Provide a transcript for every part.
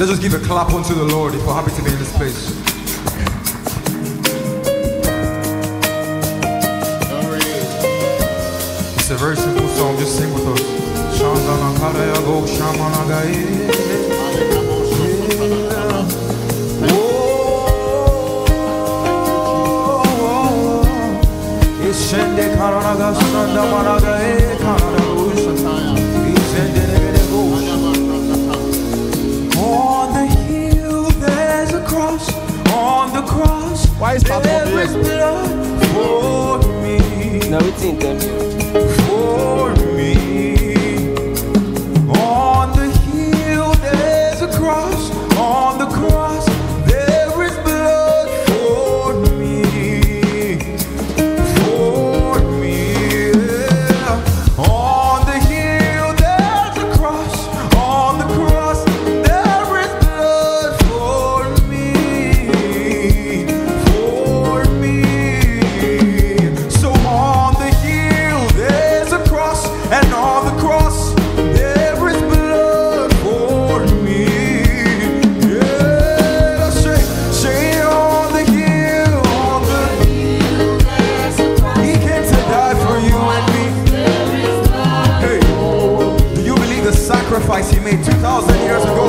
Let's just give a clap unto the Lord if we're happy to be in this place. It's a very simple song, just sing with us. Shende karanaga sanda managa Why is Papa Now we think them. sacrifice he made 2,000 years ago.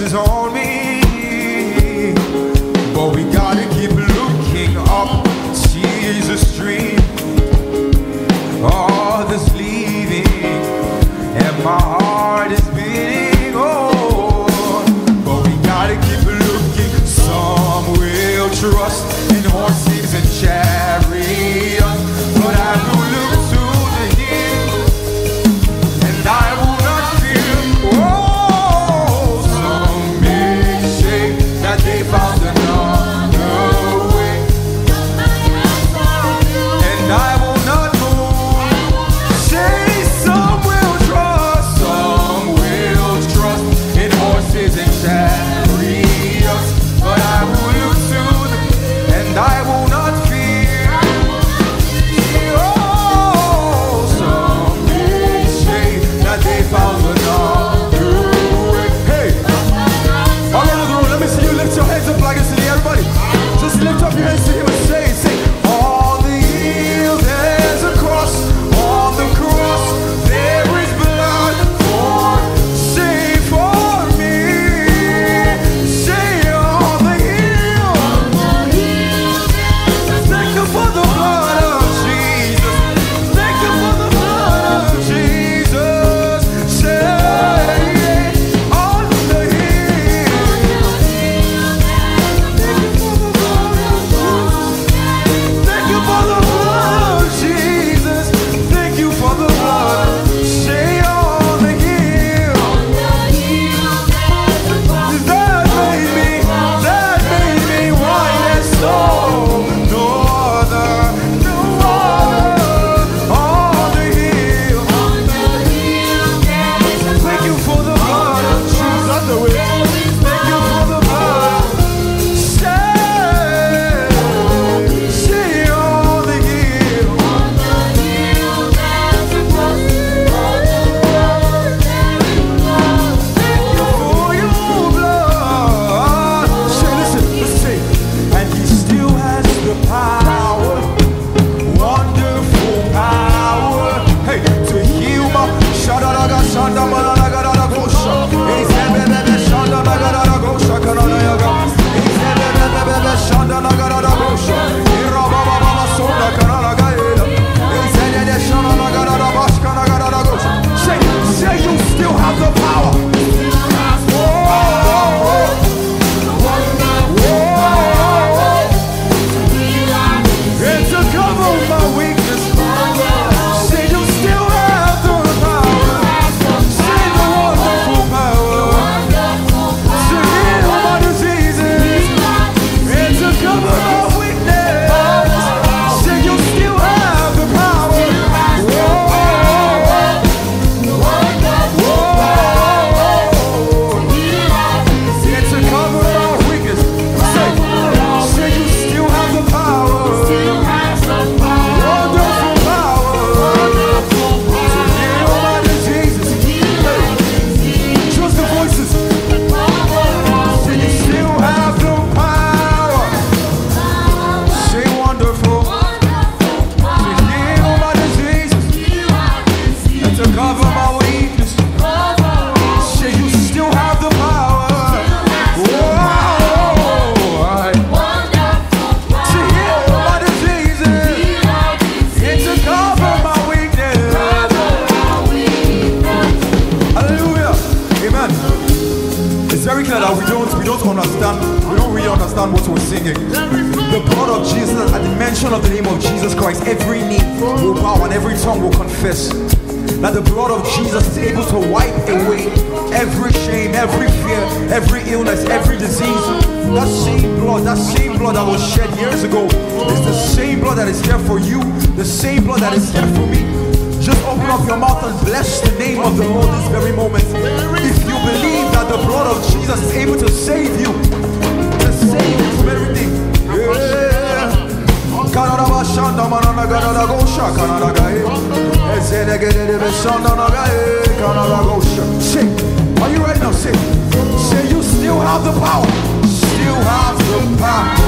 is on me. But we gotta keep looking up Jesus Street. All oh, this leaving, and my heart is beating. Oh, but we gotta keep looking. Some will trust in horses and chariots. Shut up, tongue will confess that the blood of Jesus is able to wipe away every shame, every fear, every illness, every disease. That same blood, that same blood that was shed years ago is the same blood that is there for you, the same blood that is there for me. Just open up your mouth and bless the name of the Lord this very moment. If you believe that the blood of Jesus is able to save you, Sing. Are you ready now? Sing. Say you still have the power. Still have the power.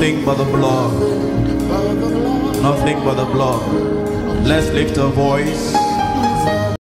Nothing but the blood. Nothing but the blood. Let's lift a voice.